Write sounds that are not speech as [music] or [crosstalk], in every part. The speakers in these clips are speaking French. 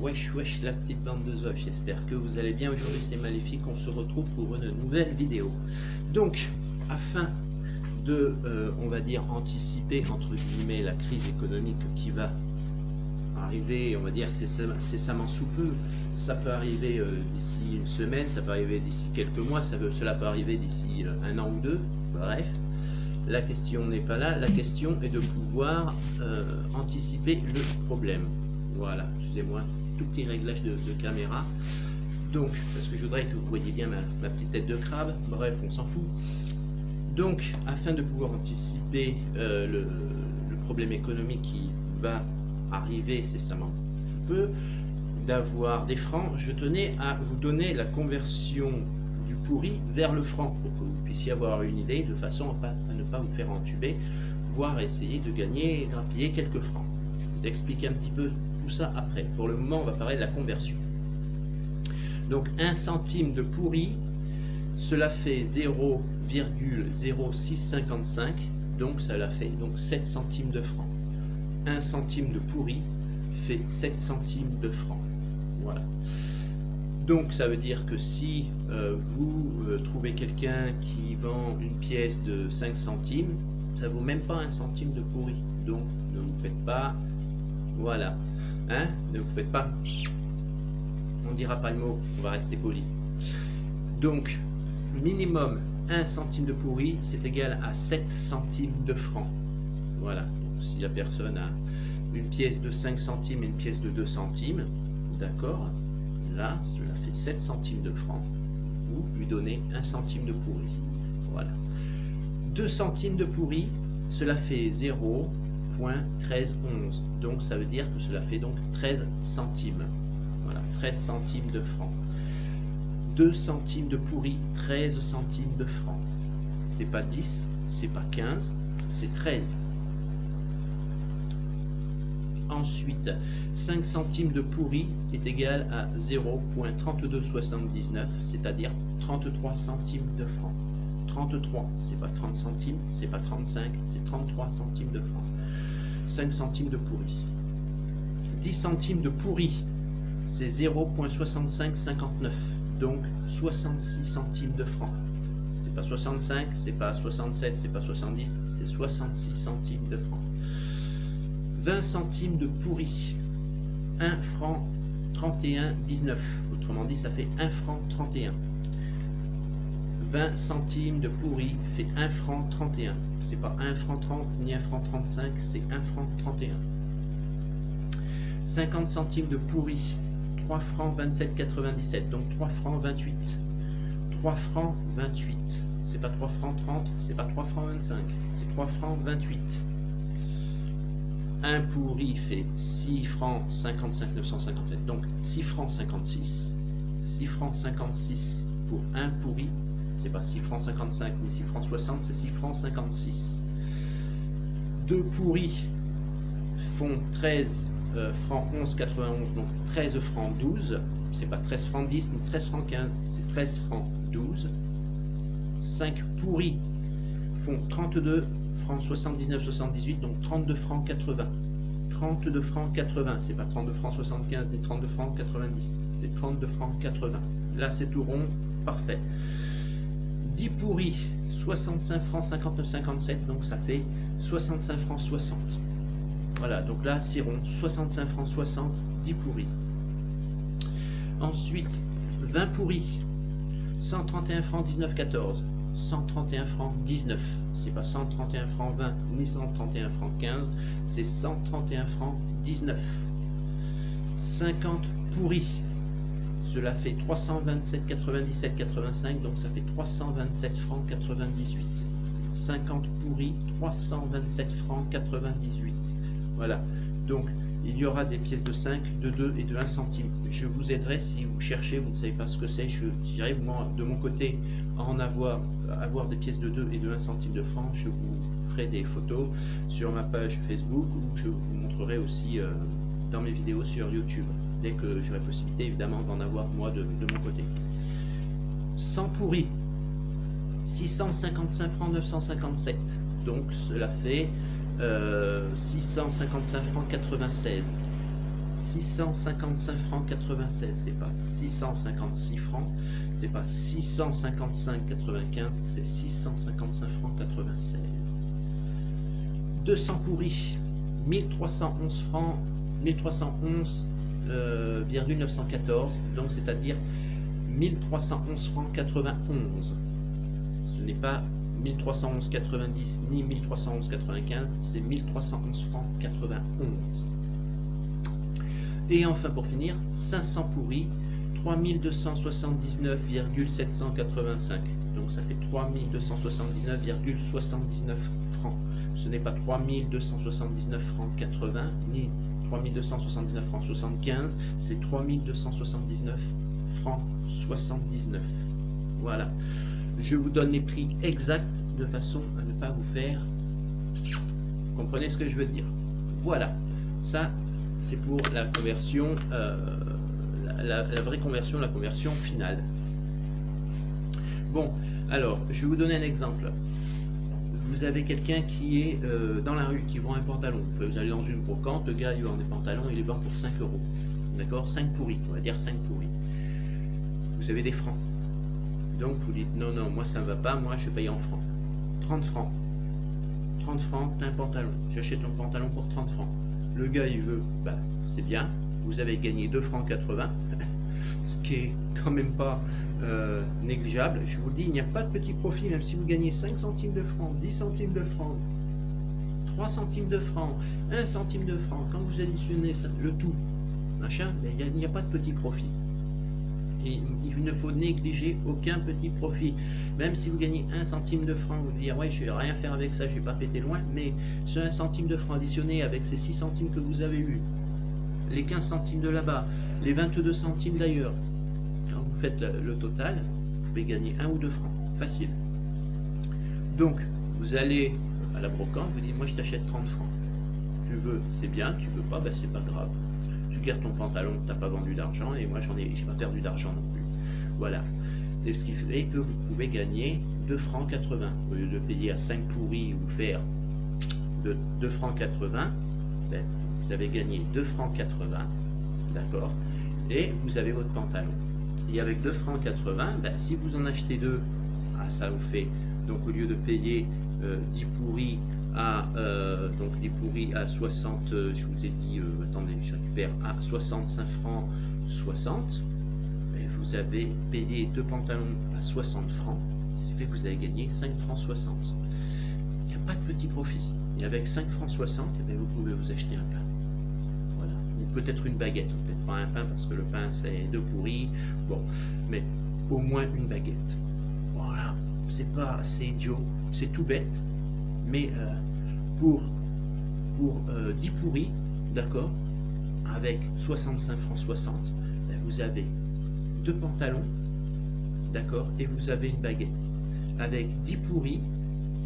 wesh wesh la petite bande de zoches, j'espère que vous allez bien. Aujourd'hui c'est Maléfique, on se retrouve pour une nouvelle vidéo. Donc, afin de, euh, on va dire, anticiper entre guillemets la crise économique qui va arriver, on va dire, cessamment sous peu. Ça peut arriver euh, d'ici une semaine, ça peut arriver d'ici quelques mois, ça cela peut arriver d'ici euh, un an ou deux, bref. La question n'est pas là, la question est de pouvoir anticiper le problème. Voilà, excusez-moi, tout petit réglage de, caméra. Donc, parce que je voudrais que vous voyez bien ma, petite tête de crabe, bref, on s'en fout. Donc, afin de pouvoir anticiper euh, le, problème économique qui va arriver cessamment sous peu, d'avoir des francs, je tenais à vous donner la conversion du pourri vers le franc pour que vous puissiez avoir une idée de façon à, ne pas vous faire entuber, voire essayer de gagner, grappiller quelques francs. Je vous expliquer un petit peu ça après. Pour le moment, on va parler de la conversion. Donc 1 centime de pourri, cela fait 0,0655, donc ça l'a fait donc 7 centimes de francs. 1 centime de pourri fait 7 centimes de francs. Voilà. Donc ça veut dire que si euh, vous euh, trouvez quelqu'un qui vend une pièce de 5 centimes, ça vaut même pas un centime de pourri. Donc ne vous faites pas. Voilà. Hein? Ne vous faites pas. On dira pas le mot, on va rester poli. Donc, minimum 1 centime de pourri, c'est égal à 7 centimes de francs. Voilà. Si la personne a une pièce de 5 centimes et une pièce de 2 centimes, d'accord Là, cela fait 7 centimes de francs. Vous lui donnez 1 centime de pourri. Voilà. 2 centimes de pourri, cela fait 0, 1311. Donc ça veut dire que cela fait donc 13 centimes. Voilà, 13 centimes de francs. 2 centimes de pourri, 13 centimes de francs. C'est pas 10, c'est pas 15, c'est 13. Ensuite, 5 centimes de pourri est égal à 0.3279, c'est-à-dire 33 centimes de francs. 33, c'est pas 30 centimes, c'est pas 35, c'est 33 centimes de francs. 5 centimes de pourri. 10 centimes de pourri, c'est 0.6559, donc 66 centimes de francs. C'est pas 65, c'est pas 67, c'est pas 70, c'est 66 centimes de francs. 20 centimes de pourri, 1 franc 31,19. Autrement dit, ça fait 1 franc 31. 20 centimes de pourri fait 1 franc 31. C'est pas 1 franc 30 ni 1 franc 35, c'est 1 franc 31. 50 centimes de pourri, 3 francs 27,97, donc 3 francs 28. 3 francs 28. C'est pas 3 francs 30, c'est pas 3 francs 25, c'est 3 francs 28. 1 pourri fait 6 francs 55 957, donc 6 francs 56. 6 francs 56 pour 1 pourri, c'est pas 6 francs 55 ni 6 francs 60, c'est 6 francs 56. Deux pourris font 13 euh, francs 11,91, donc 13 francs 12. C'est pas 13 francs 10 ni 13 francs 15, c'est 13 francs 12. 5 pourris font 32 francs 79,78, donc 32 francs 80. 32 francs 80, c'est pas 32 francs 75 ni 32 francs 90, c'est 32 francs 80. Là c'est tout rond, parfait. 10 pourris, 65 francs 59 57, donc ça fait 65 francs 60. Voilà, donc là c'est rond, 65 francs 60, 10 pourris. Ensuite, 20 pourris, 131 francs 19 14, 131 francs 19. C'est pas 131 francs 20 ni 131 francs 15, c'est 131 francs 19. 50 pourris, cela fait 327, 97, 85, donc ça fait 327 francs 98. 50 pourris, 327 francs 98. Voilà. Donc, il y aura des pièces de 5, de 2 et de 1 centime. Je vous aiderai si vous cherchez, vous ne savez pas ce que c'est. Je dirais, moi, de mon côté, en avoir, avoir des pièces de 2 et de 1 centime de francs, je vous ferai des photos sur ma page Facebook ou je vous montrerai aussi euh, dans mes vidéos sur YouTube dès que j'ai la possibilité évidemment d'en avoir moi de, mon côté. 100 pourri, 655 francs 957, donc cela fait euh, 655 francs 96. 655 francs 96, c'est pas 656 francs, c'est pas 655 95, c'est 655 francs 96. 200 pourris, 1311 francs, 1311 euh, 914, donc c'est-à-dire 1311 francs 91. Ce n'est pas 1311,90 ni 1311,95, c'est 1311 francs 91. Et enfin pour finir, 500 pourris, 3279,785. Donc ça fait 3279,79 francs. Ce n'est pas 3279 francs 80 ni 3279 francs 75, c'est 3279 francs 79. Voilà. Je vous donne les prix exacts de façon à ne pas vous faire. comprenez ce que je veux dire? Voilà. Ça, c'est pour la conversion, euh, la, vraie conversion, la conversion finale. Bon, alors, je vais vous donner un exemple. Vous avez quelqu'un qui est euh, dans la rue, qui vend un pantalon. Vous allez dans une brocante, le gars il vend des pantalons, il les vend pour 5 euros. D'accord? 5 pourris, on va dire 5 pourris. Vous avez des francs. Donc vous dites non, non, moi ça ne va pas, moi je paye en francs. 30 francs. 30 francs, un pantalon. J'achète un pantalon pour 30 francs le gars il veut, bah, c'est bien, vous avez gagné 2 francs 80, [laughs] ce qui est quand même pas euh, négligeable. Je vous dis, il n'y a pas de petit profit, même si vous gagnez 5 centimes de francs, 10 centimes de francs, 3 centimes de francs, 1 centime de francs, quand vous additionnez le tout, machin, il n'y a, pas de petit profit. Il ne faut négliger aucun petit profit. Même si vous gagnez un centime de franc, vous dire ouais je vais rien faire avec ça, je vais pas péter loin, mais ce 1 centime de franc additionné avec ces 6 centimes que vous avez eu, les 15 centimes de là-bas, les 22 centimes d'ailleurs, vous faites le, total, vous pouvez gagner 1 ou 2 francs, facile. Donc, vous allez à la brocante, vous dites moi je t'achète 30 francs. Tu veux, c'est bien, tu veux pas, ben c'est pas grave. Tu gardes ton pantalon, tu n'as pas vendu d'argent, et moi j'en ai, j'ai pas perdu d'argent non plus. Voilà ce qui fait que vous pouvez gagner 2 francs 80. Au lieu de payer à 5 pourris ou faire de 2 francs 80, ben, vous avez gagné 2 francs 80, d'accord? Et vous avez votre pantalon. Et avec 2 francs 80, ben, si vous en achetez deux, ah, ça vous fait, donc au lieu de payer 10 euh, pourris à, euh, donc 10 pourris à 60, je vous ai dit, euh, attendez, je récupère, à 65 francs 60, vous avez payé deux pantalons à 60 francs, ce qui fait que vous avez gagné 5 francs 60. Il n'y a pas de petit profit. Et avec 5 francs 60, eh vous pouvez vous acheter un pain. Peut-être une baguette. Peut-être pas un pain parce que le pain c'est de pourri. Bon, mais au moins une baguette. Voilà. C'est pas, c'est idiot, c'est tout bête. Mais euh, pour, pour 10 euh, pourris, d'accord, avec 65 francs 60, ben, vous avez deux pantalons, d'accord, et vous avez une baguette. Avec 10 pourris,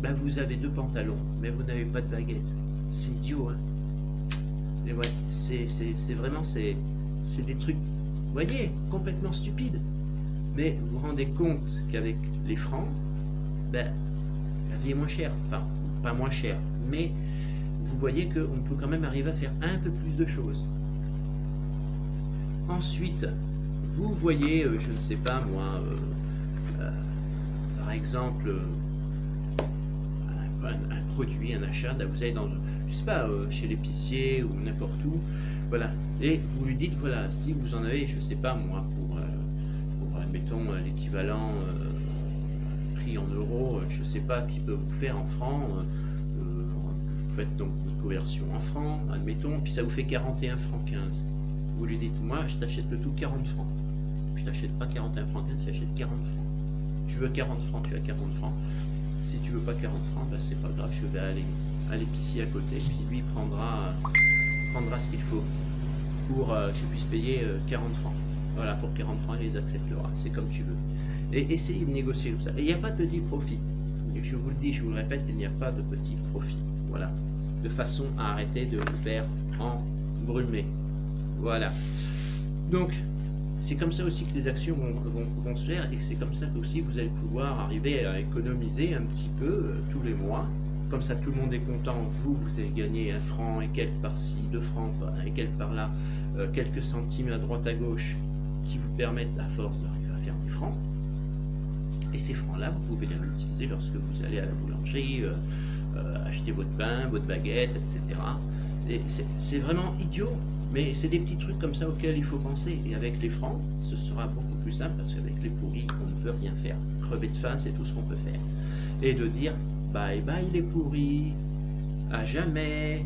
ben vous avez deux pantalons, mais vous n'avez pas de baguette. C'est idiot, hein. Ouais, c'est vraiment, c'est des trucs, voyez, complètement stupides. Mais vous vous rendez compte qu'avec les francs, ben, la vie est moins chère. Enfin, pas moins chère, mais vous voyez qu'on peut quand même arriver à faire un peu plus de choses. Ensuite, vous voyez, euh, je ne sais pas moi, euh, euh, par exemple, un, produit, un achat, vous allez dans, je sais pas, chez l'épicier ou n'importe où, voilà, et vous lui dites, voilà, si vous en avez, je sais pas moi, pour, admettons, l'équivalent prix en euros, je sais pas qui peut vous faire en francs, vous faites donc une conversion en francs, admettons, puis ça vous fait 41 francs 15. Vous lui dites, moi, je t'achète le tout 40 francs je t'achète pas 41 francs, tu achètes 40 francs. Tu veux 40 francs, tu as 40 francs. Si tu veux pas 40 francs, ben c'est pas grave, je vais aller à l'épicier à côté, puis lui prendra, prendra ce qu'il faut pour que euh, je puisse payer 40 euh, francs. Voilà, pour 40 francs, il les acceptera, c'est comme tu veux. Et essayez de négocier comme ça. Il n'y a pas de petit profit. Je vous le dis, je vous le répète, il n'y a pas de petit profit. Voilà. De façon à arrêter de vous faire embrumer. Voilà. Donc, c'est comme ça aussi que les actions vont, se faire et c'est comme ça aussi que vous allez pouvoir arriver à économiser un petit peu euh, tous les mois. Comme ça, tout le monde est content. Vous, vous avez gagné un franc et quelques par-ci, deux francs et quelques par-là. euh, quelques centimes à droite à gauche qui vous permettent à force d'arriver à faire des francs. Et ces francs-là, vous pouvez les réutiliser lorsque vous allez à la boulangerie, euh, acheter votre pain, votre baguette, etc. Et c'est vraiment idiot, mais c'est des petits trucs comme ça auxquels il faut penser. Et avec les francs, ce sera beaucoup plus simple parce qu'avec les pourris, on ne peut rien faire. Crever de faim, c'est tout ce qu'on peut faire. Et de dire bye bye les pourris, à jamais,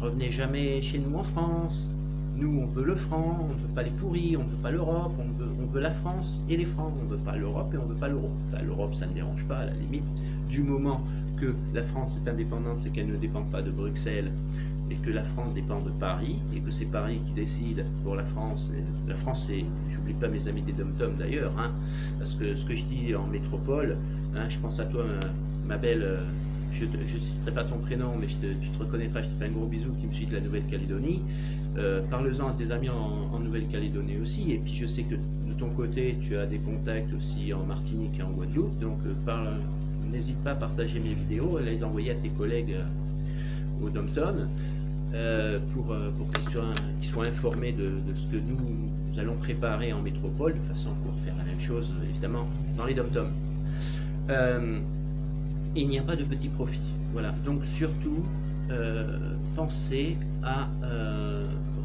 revenez jamais chez nous en France. Nous, on veut le franc, on ne veut pas les pourris, on ne veut pas l'Europe, on veut, la France et les francs. On ne veut pas l'Europe et on ne veut pas l'euro. Enfin, l'Europe, ça ne dérange pas à la limite, du moment que la France est indépendante et qu'elle ne dépend pas de Bruxelles et que la France dépend de Paris et que c'est Paris qui décide pour la France. La France, c'est, j'oublie pas mes amis des dom-tom d'ailleurs, hein, parce que ce que je dis en métropole, hein, je pense à toi, ma, belle, euh, je ne citerai pas ton prénom, mais tu te reconnaîtras, je te fais un gros bisou qui me suit de la Nouvelle-Calédonie. Euh, Parle-en à tes amis en, Nouvelle-Calédonie aussi, et puis je sais que de ton côté, tu as des contacts aussi en Martinique et en Guadeloupe, donc euh, parle n'hésite pas à partager mes vidéos, à les envoyer à tes collègues euh, au DomTom euh, pour, euh, qu'ils soient, informés de, ce que nous, allons préparer en métropole, de façon pour faire la même chose évidemment dans les DomTom. il n'y a pas de petit profit. Voilà. Donc surtout, pensez à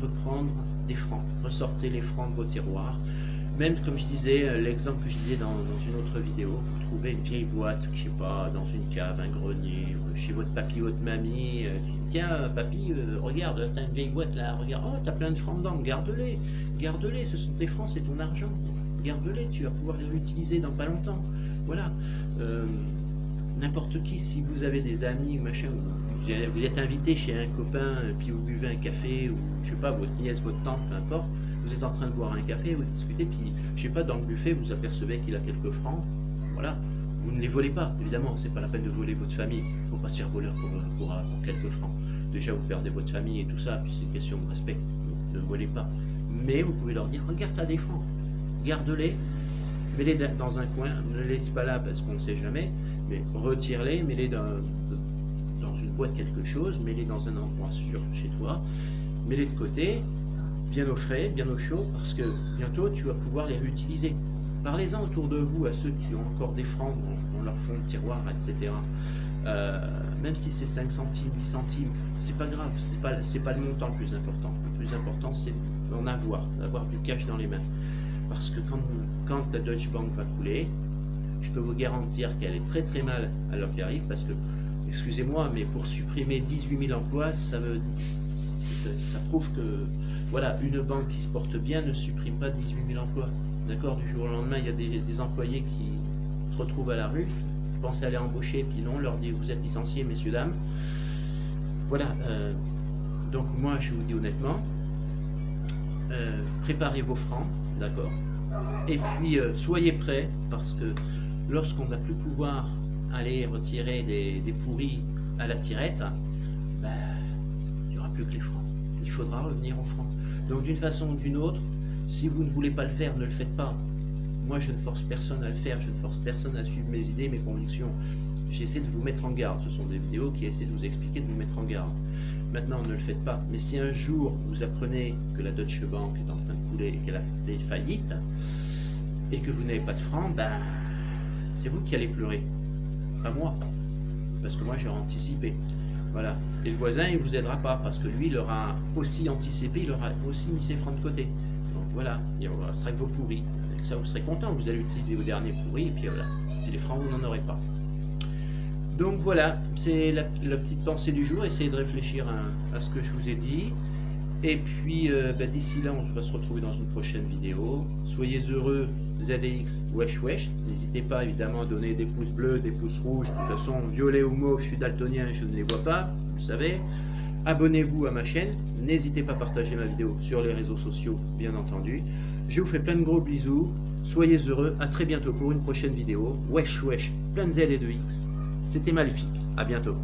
reprendre des francs. Ressortez les francs de vos tiroirs. Même comme je disais, euh, l'exemple que je disais dans, une autre vidéo, vous trouvez une vieille boîte, je sais pas, dans une cave, un grenier, chez votre papy ou votre mamie, euh, tiens papy, euh, regarde, t'as une vieille boîte là, regarde, oh t'as plein de francs dedans, garde-les, garde-les, ce sont tes francs, c'est ton argent, garde-les, tu vas pouvoir les réutiliser dans pas longtemps. Voilà. N'importe qui, si vous avez des amis, machin, vous êtes invité chez un copain, puis vous buvez un café, ou je sais pas, votre nièce, votre tante, peu importe, vous êtes en train de boire un café, vous discutez, puis je sais pas, dans le buffet, vous apercevez qu'il a quelques francs, voilà, vous ne les volez pas, évidemment, c'est pas la peine de voler votre famille, il ne faut pas se faire voleur pour, pour, quelques francs. Déjà, vous perdez votre famille et tout ça, puis c'est une question de respect, ne volez pas. Mais vous pouvez leur dire, regarde, as des francs, garde-les, mets-les dans un coin, ne les laisse pas là parce qu'on ne sait jamais, mais retire-les, mets-les dans, dans une boîte quelque chose, mets-les dans un endroit sûr chez toi, mets-les de côté, bien au frais, bien au chaud, parce que bientôt tu vas pouvoir les réutiliser. Parlez-en autour de vous à ceux qui ont encore des francs dans, leur fond de tiroir, etc. Euh, même si c'est 5 centimes, 10 centimes, c'est pas grave, c'est pas, pas le montant le plus important. Le plus important, c'est d'en avoir, d'avoir du cash dans les mains. Parce que quand, la Deutsche Bank va couler, je peux vous garantir qu'elle est très très mal à l'heure qui arrive, parce que, excusez-moi, mais pour supprimer 18 000 emplois, ça ça, prouve que voilà, une banque qui se porte bien ne supprime pas 18 000 emplois. D'accord Du jour au lendemain, il y a des, employés qui se retrouvent à la rue, pensent à aller embaucher, puis non, on leur dit vous êtes licenciés, messieurs, dames. Voilà. Euh, donc moi, je vous dis honnêtement, euh, préparez vos francs, d'accord Et puis, euh, soyez prêts, parce que lorsqu'on n'a plus pouvoir aller retirer des, pourris à la tirette, ben, il n'y aura plus que les francs il faudra revenir en francs. Donc d'une façon ou d'une autre, si vous ne voulez pas le faire, ne le faites pas. Moi, je ne force personne à le faire, je ne force personne à suivre mes idées, mes convictions. J'essaie de vous mettre en garde. Ce sont des vidéos qui essaient de vous expliquer, de vous mettre en garde. Maintenant, ne le faites pas. Mais si un jour vous apprenez que la Deutsche Bank est en train de couler et qu'elle a fait faillite, et que vous n'avez pas de francs, ben, c'est vous qui allez pleurer. Pas moi. Parce que moi, j'ai anticipé. Voilà. Et le voisin, il ne vous aidera pas parce que lui, il aura aussi anticipé, il aura aussi mis ses francs de côté. Voilà, il restera avec vos pourris. Avec ça, vous serez content, vous allez utiliser vos derniers pourris et puis voilà. Et les francs, vous n'en aurez pas. Donc voilà, c'est la, petite pensée du jour. Essayez de réfléchir à, ce que je vous ai dit. Et puis euh, bah, d'ici là, on va se retrouver dans une prochaine vidéo. Soyez heureux, ZDX, wesh wesh. N'hésitez pas évidemment à donner des pouces bleus, des pouces rouges. De toute façon, violet ou mauve, je suis daltonien, je ne les vois pas, vous savez. Abonnez-vous à ma chaîne. N'hésitez pas à partager ma vidéo sur les réseaux sociaux, bien entendu. Je vous fais plein de gros bisous. Soyez heureux. À très bientôt pour une prochaine vidéo. Wesh wesh, plein de Z et de X. C'était Maléfique. À bientôt.